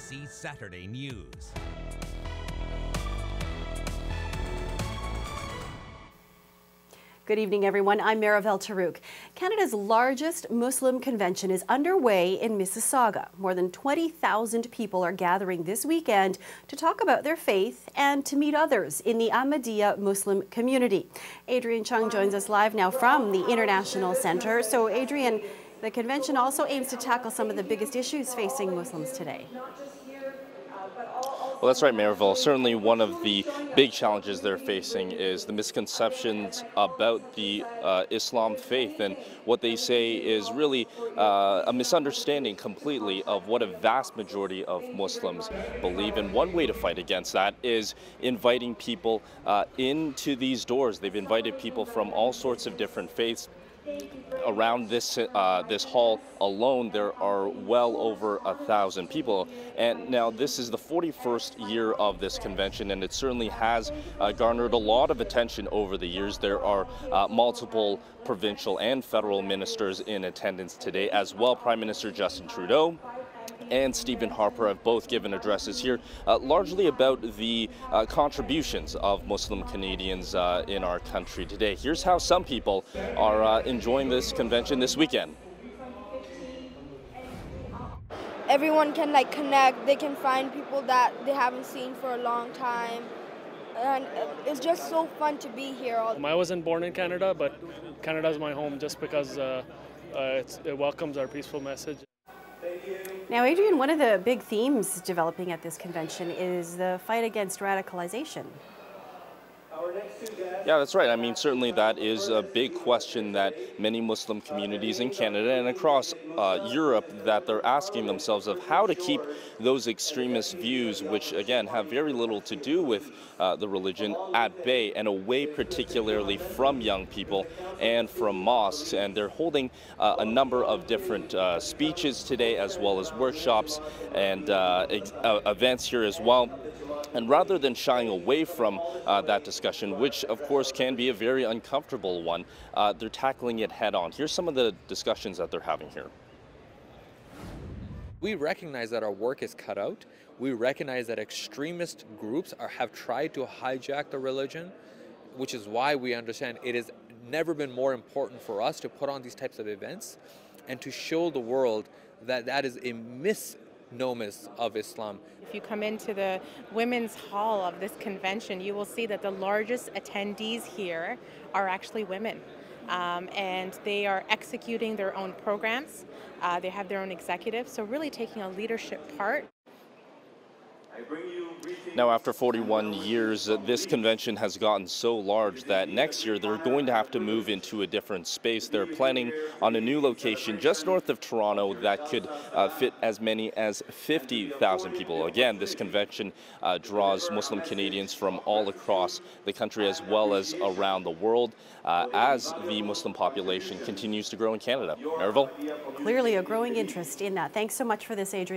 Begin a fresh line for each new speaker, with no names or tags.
CBC Saturday News.
Good evening, everyone. I'm Marivel Taruc. Canada's largest Muslim convention is underway in Mississauga. More than 20,000 people are gathering this weekend to talk about their faith and to meet others in the Ahmadiyya Muslim community. Adrian Chung joins us live now from the International Center. So, Adrian, the convention also aims to tackle some of the biggest issues facing Muslims today.
Well, that's right, Marivel. Certainly, one of the big challenges they're facing is the misconceptions about the uh, Islam faith, and what they say is really uh, a misunderstanding completely of what a vast majority of Muslims believe. And one way to fight against that is inviting people uh, into these doors. They've invited people from all sorts of different faiths, around this uh, this hall alone, there are well over a thousand people. And now this is the 41st year of this convention, and it certainly has uh, garnered a lot of attention over the years. There are uh, multiple provincial and federal ministers in attendance today, as well. Prime Minister Justin Trudeau and Stephen Harper have both given addresses here, uh, largely about the uh, contributions of Muslim Canadians uh, in our country today. Here's how some people are uh, enjoying this convention this weekend.
Everyone can like connect. They can find people that they haven't seen for a long time. And it's just so fun to be here.
I wasn't born in Canada, but Canada is my home just because uh, uh, it welcomes our peaceful message.
Now, Adrian, one of the big themes developing at this convention is the fight against radicalization.
Yeah, that's right. I mean, certainly that is a big question that many Muslim communities in Canada and across uh, Europe that they're asking themselves of how to keep those extremist views, which again have very little to do with uh, the religion, at bay and away, particularly from young people and from mosques. And they're holding uh, a number of different uh, speeches today, as well as workshops and uh, uh, events here as well. And rather than shying away from uh, that discussion, which of course can be a very uncomfortable one, uh, they're tackling it head on. Here's some of the discussions that they're having here.
We recognize that our work is cut out. We recognize that extremist groups are, have tried to hijack the religion, which is why we understand it has never been more important for us to put on these types of events and to show the world that that is a mis nomis of Islam.
If you come into the women's hall of this convention, you will see that the largest attendees here are actually women. Um, and they are executing their own programs. Uh, they have their own executives, so really taking a leadership part.
Now, after 41 years, this convention has gotten so large that next year they're going to have to move into a different space. They're planning on a new location just north of Toronto that could uh, fit as many as 50,000 people. Again, this convention uh, draws Muslim Canadians from all across the country as well as around the world uh, as the Muslim population continues to grow in Canada. Marivel?
Clearly a growing interest in that. Thanks so much for this, Adrian.